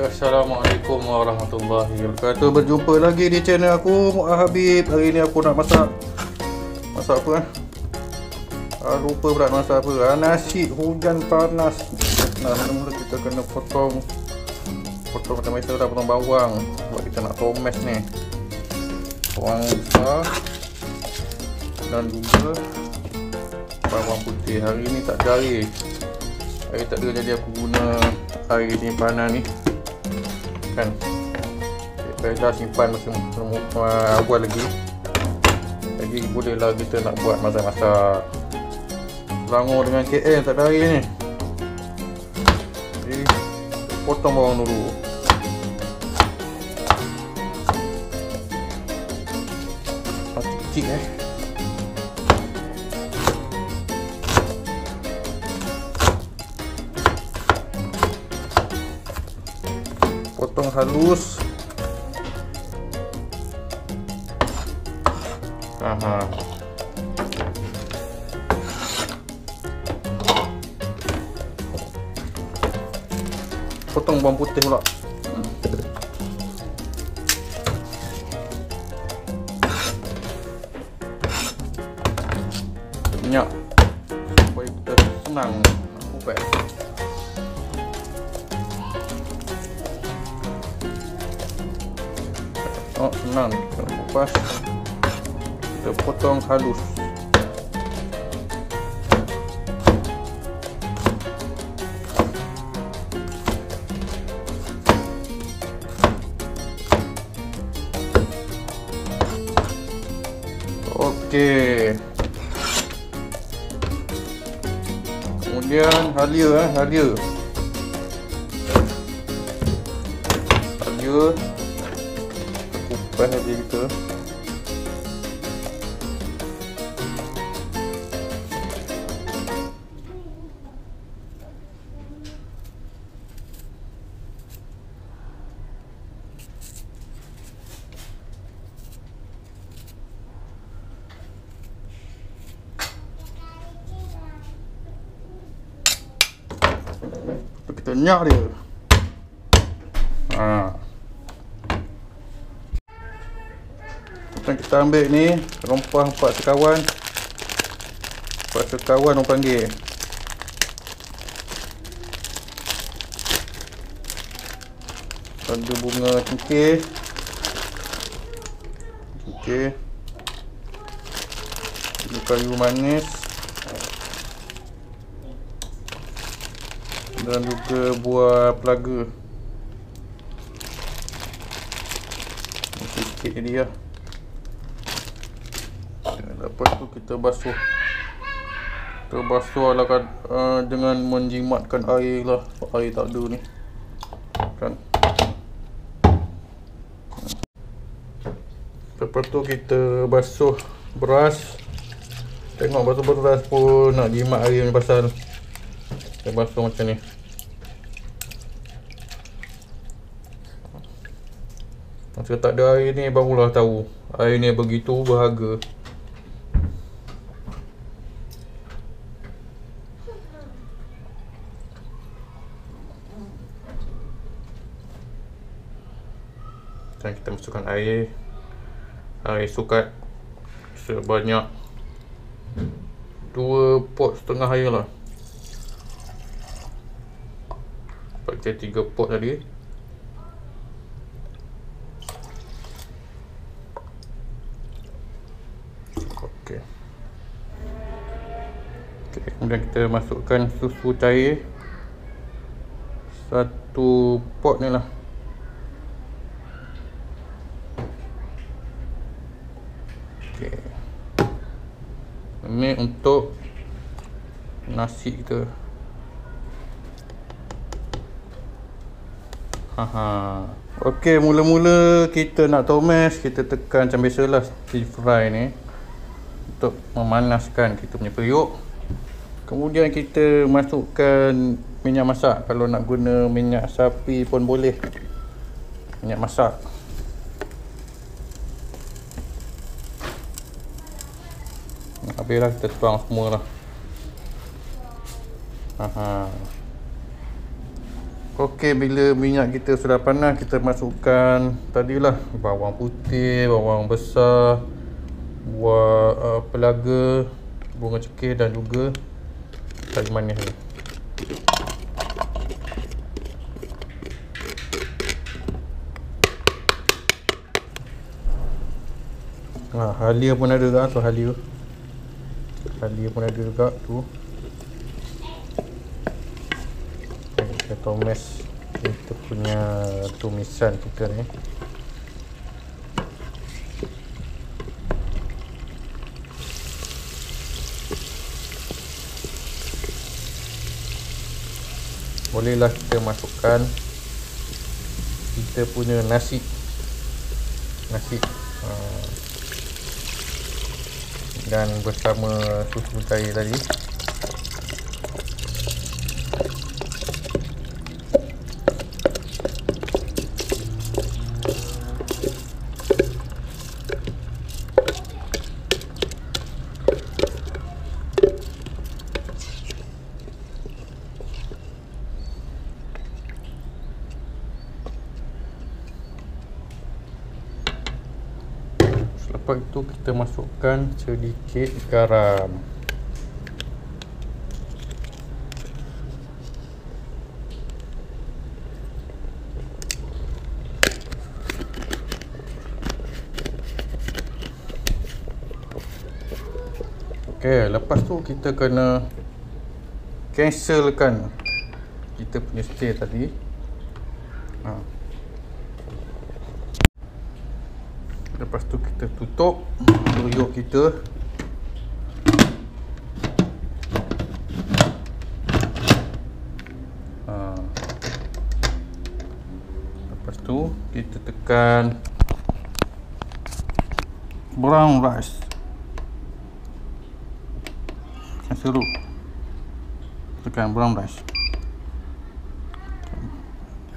Assalamualaikum warahmatullahi wabarakatuh. Berjumpa lagi di channel aku Mu'ah Habib. Hari ni aku nak masak. Masak apa eh? Ah, Lupa pula masak apa. Ah, Nasi hujan panas. Nah, mula-mula kita kena potong. Potong biasa lah Potong bawang. Sebab kita nak tomes ni. Bawang besar. Dan juga Bawang putih. Hari ni tak jari. Hari tak ada jadi aku guna Air ni panas ni kan? Saya dah simpan masa uh, awal lagi. Jadi bolehlah kita nak buat masak-masak. Selangor dengan KL tak ada air ni. Jadi potong bawang dulu. Kecil eh halus Aha. potong bawang putih pula. Minyak. Supaya kita senang kupas kita potong halus Okey. Kemudian halia eh, halia. Halia kupas aja kita kita nyak dia. Ha. Kita ambil ni Rompah empat sekawan. Empat sekawan orang panggil. Ada bunga cengkeh Cengkeh Ada kayu manis Dan juga buah pelaga. Sikit dia lah Lepas tu kita basuh. Kita basuh lah kan, uh, Dengan menjimatkan air lah. Air tak ada ni. Kan? Lepas tu kita basuh beras. Tengok basuh beras pun nak jimat air ni pasal. Kita basuh macam ni Masa tak ada air ni barulah tahu. Air ni begitu berharga. Dan kita masukkan air. Air sukat Sebanyak Dua pot setengah air lah. Pakai tiga pot tadi Okey, kemudian kita masukkan susu cair satu pot ni lah Okey. Ini untuk nasi kita. Haha. Okey, mula-mula kita nak tomes, kita tekan macam biasalah deep fry ni untuk memanaskan kita punya periuk. Kemudian kita masukkan minyak masak. Kalau nak guna minyak sapi pun boleh. Minyak masak. Habislah kita tuang semua lah. Okey, bila minyak kita sudah panas, kita masukkan tadilah bawang putih, bawang besar, buah uh, pelaga, bunga cekir dan juga kayu manis ni. Ha, halia pun ada tak tu halia. Halia pun ada juga tu. kita tumis kita punya tumisan kita ni bolehlah kita masukkan kita punya nasi. Nasi uh, dan bersama susu cair tadi Lepas itu kita masukkan sedikit garam. Okay, lepas tu kita kena cancelkan kita punya stir tadi. Ha. Lepas tu kita tutup Kita ha. Lepas tu kita tekan Brown rice. Yang seru. Tekan brown rice.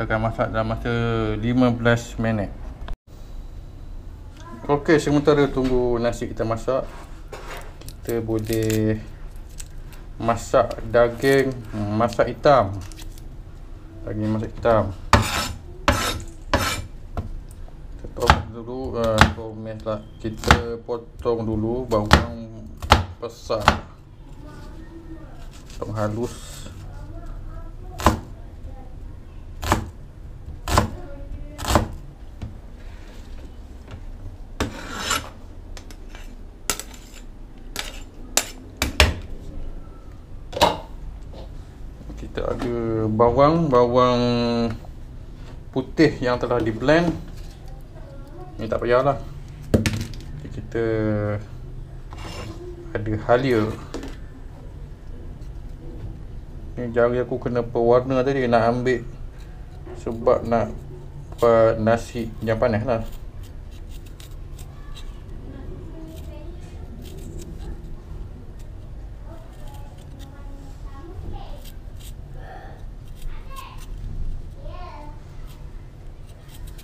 Akan masak dalam masa 15 minit Okey, sementara tunggu nasi kita masak. Kita boleh Masak daging Masak hitam. Daging masak hitam. Kita potong dulu uh, lah. Kita potong dulu bawang besar Potong halus kita ada bawang bawang putih yang telah di blend. Ni tak payahlah. Kita ada halia. Ni jari aku kena pewarna tadi nak ambil sebab nak buat nasi yang panas lah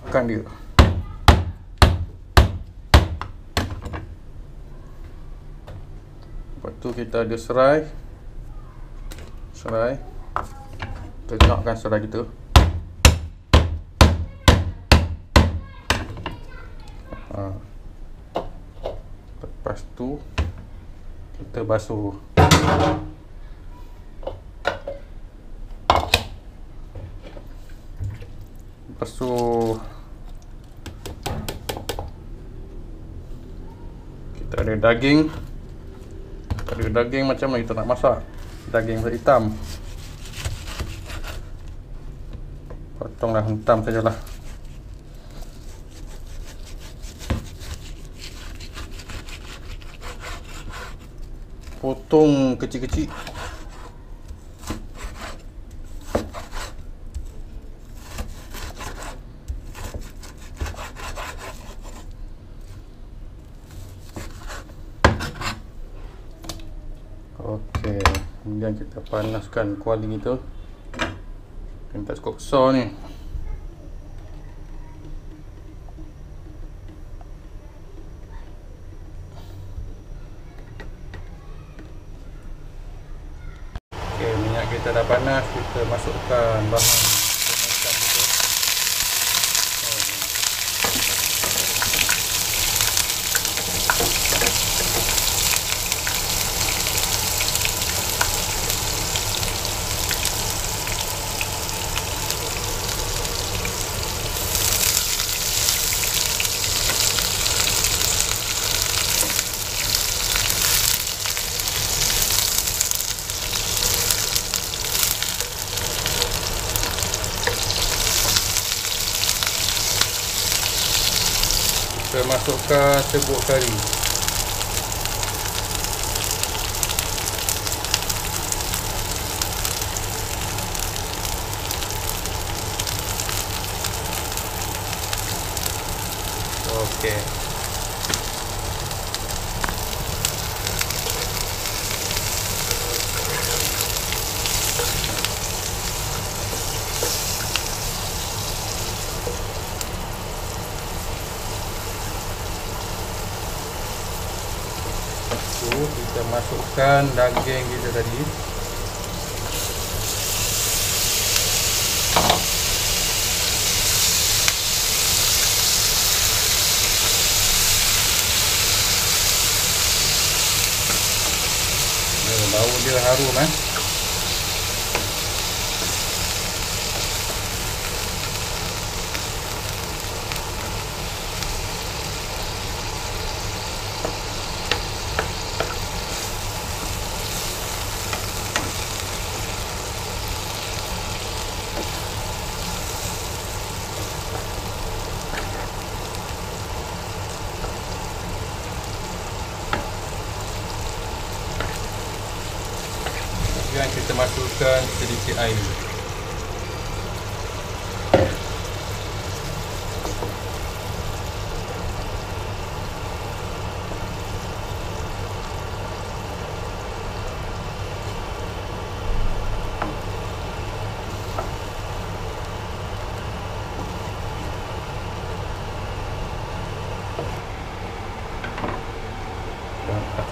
makan dia. Lepas tu kita ada serai. Serai. Tegakkan serai kita. Ha. lepas tu kita basuh. Lepas tu kita ada daging. Ada daging macam mana kita nak masak? Daging hitam. Potonglah hitam sajalah. Potong kecil-kecil Okey, kemudian kita panaskan kuali kita. Kita cukup besar ni. Okey, minyak kita dah panas, kita masukkan bahan masukkan serbuk kari Okey. kita masukkan daging kita tadi. Bau dia harum eh kemudian kita masukkan sedikit air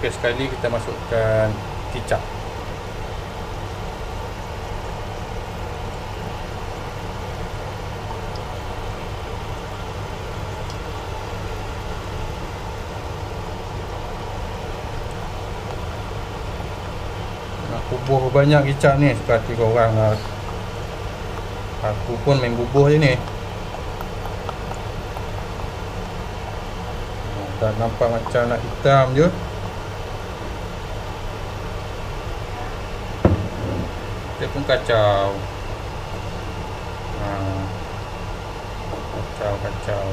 akhir sekali kita masukkan kicap. Bubuh banyak kicap ni seperti korang lah. aku pun main bubuh je ni. Dah nampak macam nak hitam je dia pun kacau. Ha. kacau kacau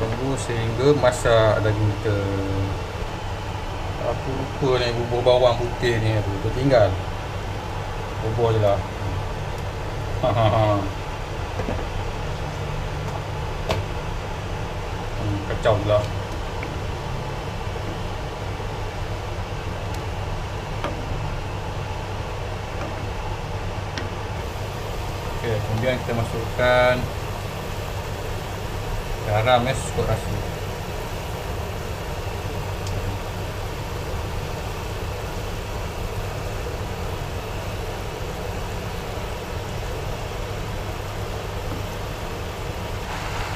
tunggu sehingga masak daging kita aku lupa ni bubur bawang putih ni aku tertinggal bubur je lah. ha ha ha hmm, kacau je lah Okay, kemudian kita masukkan garam ya sekut rasa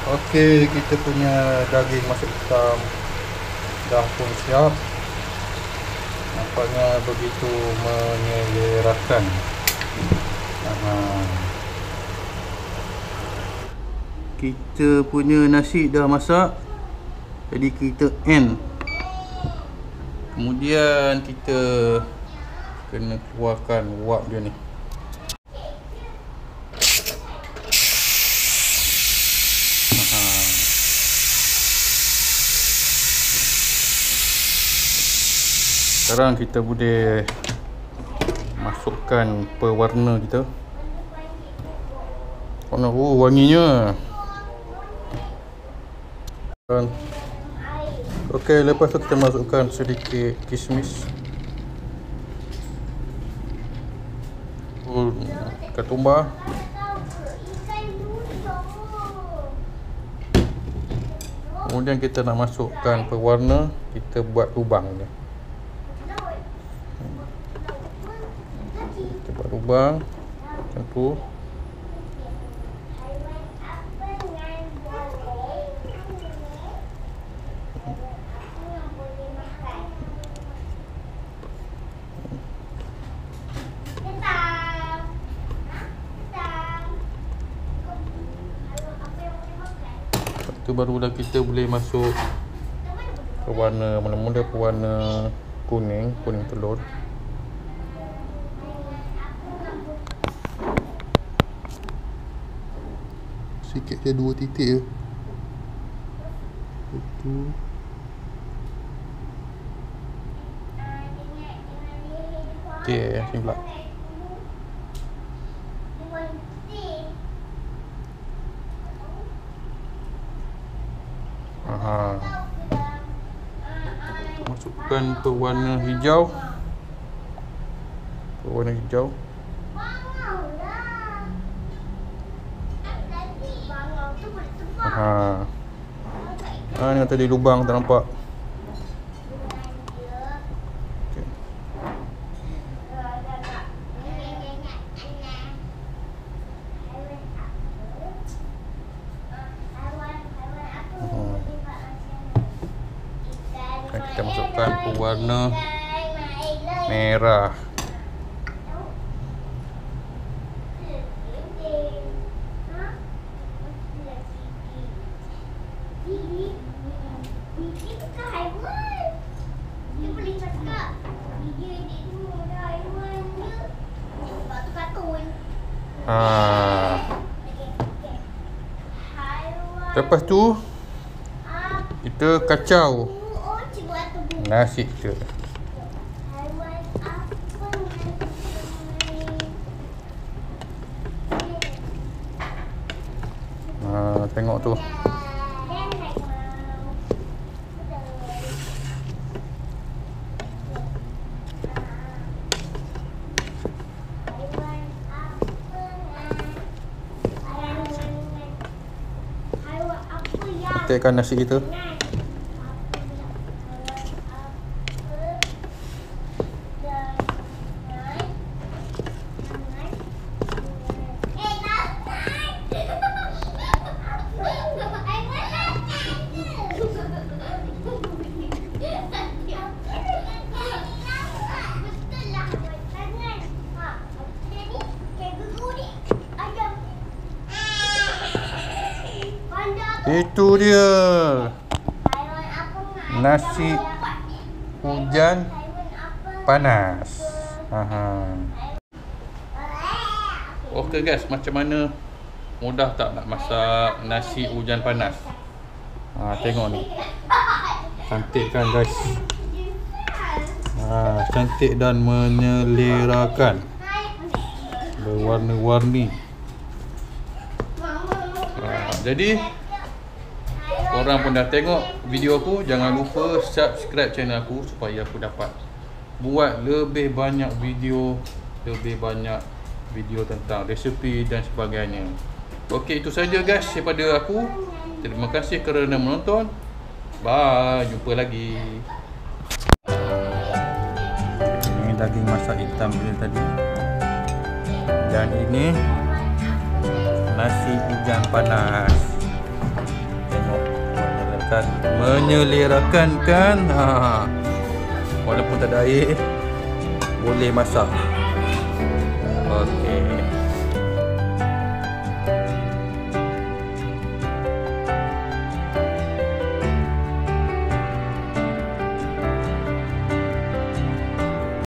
Okey, kita punya daging masuk hitam. Dah pun siap. Nampaknya begitu menyelerakan. Aha. Kita punya nasi dah masak. Jadi kita end. Kemudian kita kena keluarkan wap dia ni sekarang kita boleh masukkan pewarna kita warna oh wanginya Okey, lepas tu kita masukkan sedikit kismis. Ketumbar. Kemudian kita nak masukkan pewarna, kita buat lubang dia. Kita buat lubang macam tu. tu barulah kita boleh masuk pewarna mula-mula pewarna kuning kuning telur sikit dia dua titik je. Satu. Okay, sini pula. Aha. Masukkan pewarna hijau. Pewarna hijau Ha. Ni tadi lubang tak nampak. Okay. Kan kita masukkan pewarna merah. Ha. Lepas tu kita kacau nasi kita. Ha, tengok tu. Tekan nasi kita. Itu dia. Nasi hujan panas. Aha. Okey guys, macam mana mudah tak nak masak nasi hujan panas? Ha, tengok ni. Cantik kan guys? Ha, cantik dan menyelerakan. Berwarna-warni. Ha, jadi Korang pun dah tengok video aku Jangan lupa subscribe channel aku Supaya aku dapat Buat lebih banyak video Lebih banyak video tentang resepi dan sebagainya. Ok itu saja guys daripada aku. Terima kasih kerana menonton. Bye Jumpa lagi. Ini daging masak hitam tadi. Dan ini Nasi hujan panas. Tengok menyelerakan Menyelerakan kan? Ha. Walaupun tak ada air Boleh masak. Okey